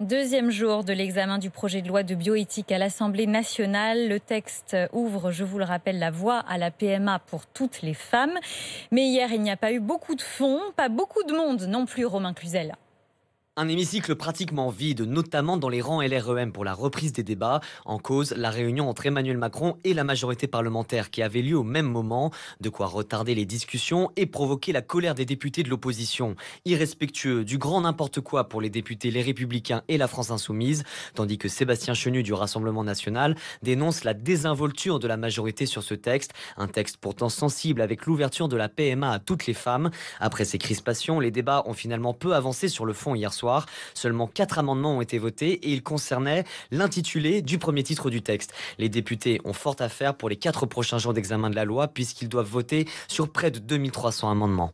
Deuxième jour de l'examen du projet de loi de bioéthique à l'Assemblée nationale. Le texte ouvre, je vous le rappelle, la voie à la PMA pour toutes les femmes. Mais hier, il n'y a pas eu beaucoup de fonds, pas beaucoup de monde non plus, Romain Cluzel. Un hémicycle pratiquement vide, notamment dans les rangs LREM pour la reprise des débats. En cause, la réunion entre Emmanuel Macron et la majorité parlementaire qui avait lieu au même moment, de quoi retarder les discussions et provoquer la colère des députés de l'opposition. Irrespectueux du grand n'importe quoi pour les députés Les Républicains et la France Insoumise, tandis que Sébastien Chenu du Rassemblement National dénonce la désinvolture de la majorité sur ce texte, un texte pourtant sensible avec l'ouverture de la PMA à toutes les femmes. Après ces crispations, les débats ont finalement peu avancé sur le fond hier soir Seulement quatre amendements ont été votés et ils concernaient l'intitulé du premier titre du texte. Les députés ont fort à faire pour les quatre prochains jours d'examen de la loi puisqu'ils doivent voter sur près de 2300 amendements.